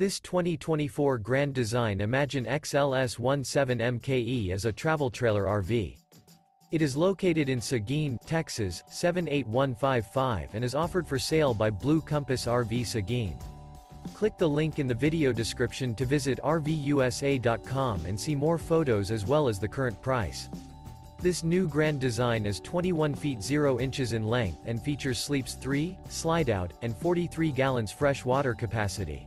This 2024 Grand Design Imagine XLS17 MKE is a travel trailer RV. It is located in Seguin, Texas, 78155 and is offered for sale by Blue Compass RV Seguin. Click the link in the video description to visit RVUSA.com and see more photos as well as the current price. This new grand design is 21 feet 0 inches in length and features sleeps 3, slide out, and 43 gallons fresh water capacity.